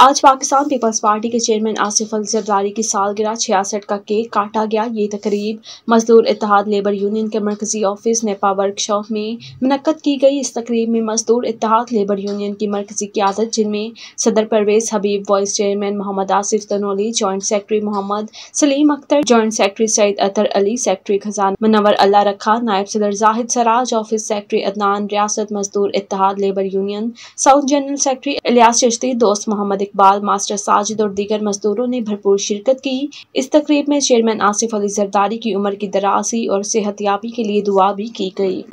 आज Pakistan peoples party के chairman Asif Ali Zardari की सालगिरह छियासठ का केक काटा गया। ये तकरीब मजदूर इतिहाद लेबर यूनियन के मरकजी ऑफ़िस नेपा वर्कशॉप में मनकद की गई। इस तकरीब में मजदूर इतिहाद लेबर यूनियन की मरकजी क्यादत जिनमें सदर Parvez Habib, vice chairman Mohammad Asif Tanoli, joint secretary Mohammad Salim Akhtar, joint secretary Saeed Atar Ali, secretary Khajan Munawar Allah Rakha, नायब सदर Zahid Siraj, office secretary Adnan, Riyasat Mazdoor Ittehad Labour Union, south general secretary Ilyas Chishti, Dost Mohammad Iqbal, master Sajid और दीगर मजदूरों ने भरपूर शिरकत की। इस तकरीब में चेयरमैन आसिफ अली जरदारी की उम्र की दरासी और सेहतयाबी के लिए दुआ भी की गई।